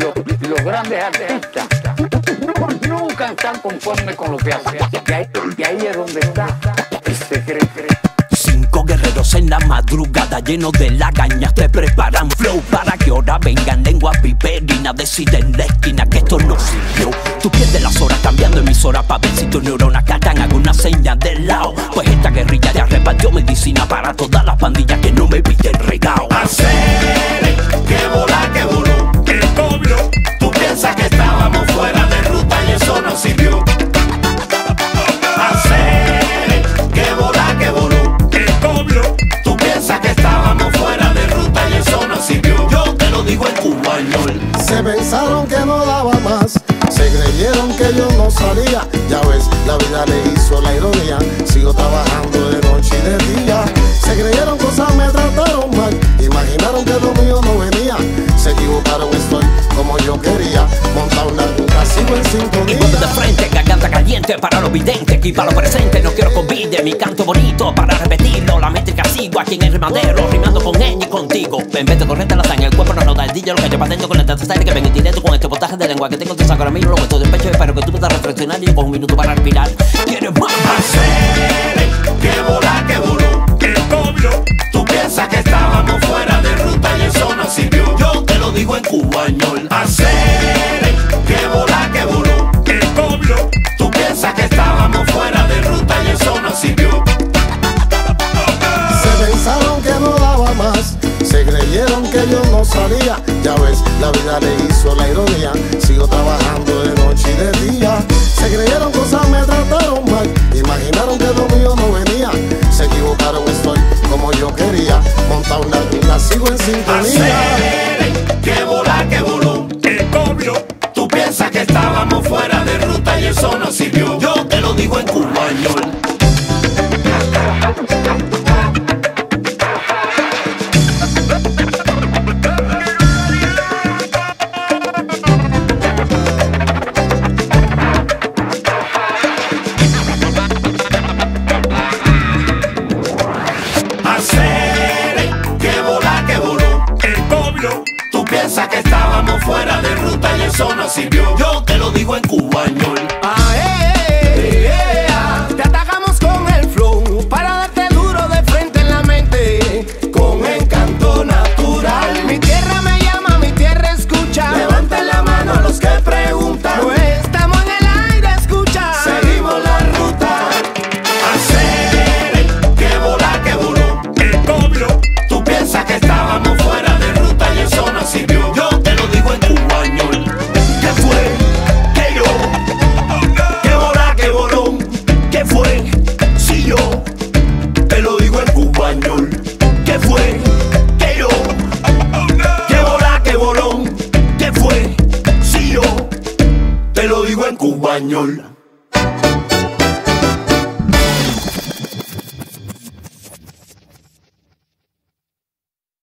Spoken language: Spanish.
los, los grandes artistas nunca están conformes con lo que hacen. Y ahí, y ahí es donde está el secreto. Cinco guerreros en la madrugada llenos de lagañas te preparan flow para que ahora vengan lengua piperina deciden la esquina que esto no sirvió Tú pierdes las horas cambiando emisora para ver si tu neurona catan alguna señal del lado Pues esta guerrilla de arrebató medicina para todas las pandillas que no me piden regao Hacer Se pensaron que no daba más, se creyeron que yo no salía. Ya ves, la vida le hizo la ironía. Caliente para los videntes, aquí para lo presente, no quiero que olvide mi canto bonito para repetirlo, la métrica sigo aquí en el rimadero, rimando con ella y contigo. En vez de corriente la sangre, el cuerpo no nota el DJ, lo que lleva dentro con el serie que ven en directo con este botaje de lengua que tengo te saco ahora mismo, lo meto de pecho, espero que tú puedas reflexionar y con un minuto para respirar. ¿Quieres más? Hacer que volar, salía. Ya ves, la vida le hizo la ironía. Sigo trabajando de noche y de día. Se creyeron cosas, me trataron mal. Imaginaron que lo mío no venía. Se equivocaron, estoy como yo quería. Montar una ruta, sigo en sintonía. Hacer que volar, que voló, que cobró. Tú piensas que estábamos fuera Tú piensas que estábamos fuera de ruta y eso no sirvió. Yo te lo digo en cubañol. Ah, eh, eh, eh, voló.